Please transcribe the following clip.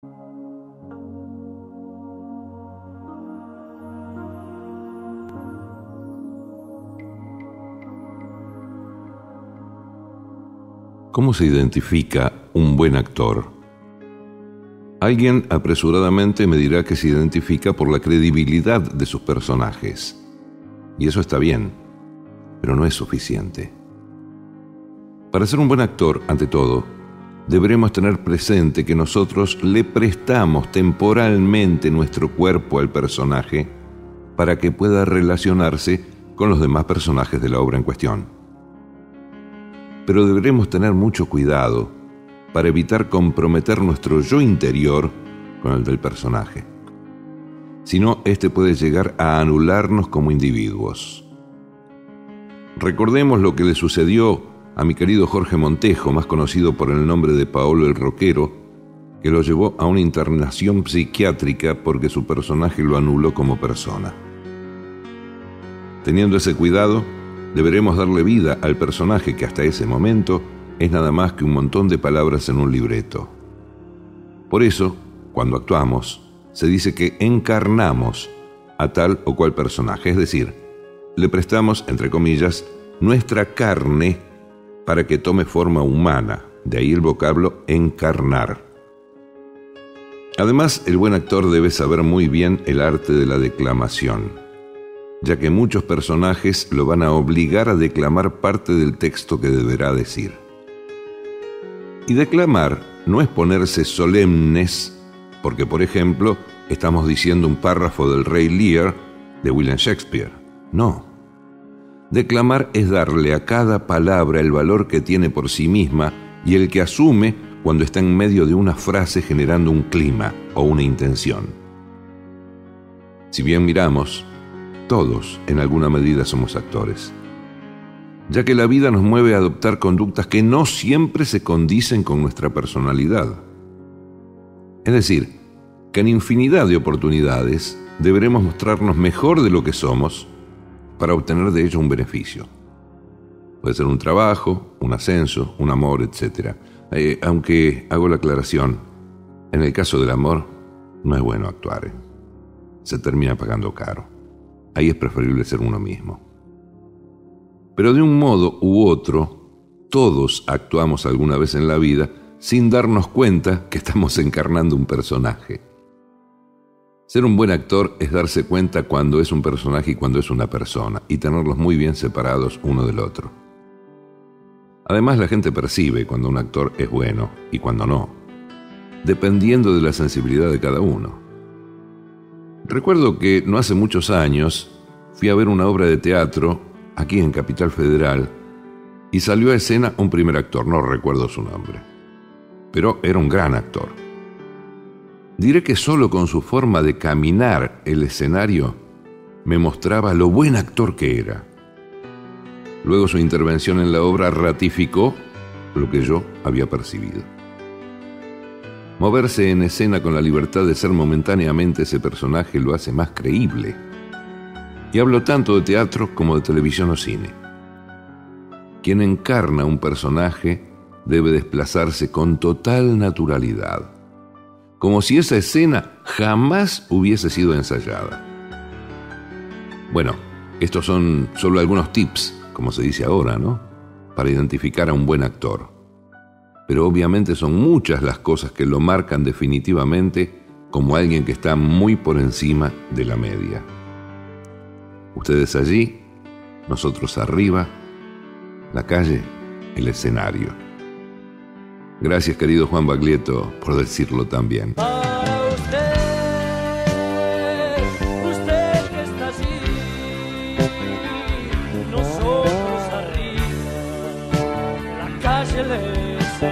¿Cómo se identifica un buen actor? Alguien apresuradamente me dirá que se identifica por la credibilidad de sus personajes. Y eso está bien, pero no es suficiente. Para ser un buen actor, ante todo, deberemos tener presente que nosotros le prestamos temporalmente nuestro cuerpo al personaje para que pueda relacionarse con los demás personajes de la obra en cuestión pero deberemos tener mucho cuidado para evitar comprometer nuestro yo interior con el del personaje. Si no, este puede llegar a anularnos como individuos. Recordemos lo que le sucedió a mi querido Jorge Montejo, más conocido por el nombre de Paolo el Roquero, que lo llevó a una internación psiquiátrica porque su personaje lo anuló como persona. Teniendo ese cuidado, deberemos darle vida al personaje que hasta ese momento es nada más que un montón de palabras en un libreto. Por eso, cuando actuamos, se dice que encarnamos a tal o cual personaje, es decir, le prestamos, entre comillas, nuestra carne para que tome forma humana, de ahí el vocablo encarnar. Además, el buen actor debe saber muy bien el arte de la declamación ya que muchos personajes lo van a obligar a declamar parte del texto que deberá decir. Y declamar no es ponerse solemnes, porque por ejemplo estamos diciendo un párrafo del Rey Lear de William Shakespeare. No. Declamar es darle a cada palabra el valor que tiene por sí misma y el que asume cuando está en medio de una frase generando un clima o una intención. Si bien miramos, todos, en alguna medida, somos actores, ya que la vida nos mueve a adoptar conductas que no siempre se condicen con nuestra personalidad. Es decir, que en infinidad de oportunidades deberemos mostrarnos mejor de lo que somos para obtener de ello un beneficio. Puede ser un trabajo, un ascenso, un amor, etc. Eh, aunque hago la aclaración, en el caso del amor, no es bueno actuar. Se termina pagando caro ahí es preferible ser uno mismo. Pero de un modo u otro, todos actuamos alguna vez en la vida sin darnos cuenta que estamos encarnando un personaje. Ser un buen actor es darse cuenta cuando es un personaje y cuando es una persona, y tenerlos muy bien separados uno del otro. Además, la gente percibe cuando un actor es bueno y cuando no, dependiendo de la sensibilidad de cada uno. Recuerdo que no hace muchos años fui a ver una obra de teatro aquí en Capital Federal y salió a escena un primer actor, no recuerdo su nombre, pero era un gran actor. Diré que solo con su forma de caminar el escenario me mostraba lo buen actor que era. Luego su intervención en la obra ratificó lo que yo había percibido. Moverse en escena con la libertad de ser momentáneamente ese personaje lo hace más creíble. Y hablo tanto de teatro como de televisión o cine. Quien encarna un personaje debe desplazarse con total naturalidad, como si esa escena jamás hubiese sido ensayada. Bueno, estos son solo algunos tips, como se dice ahora, ¿no? Para identificar a un buen actor pero obviamente son muchas las cosas que lo marcan definitivamente como alguien que está muy por encima de la media. Ustedes allí, nosotros arriba, la calle, el escenario. Gracias, querido Juan Baglietto, por decirlo también. Nosotros arriba, la calle les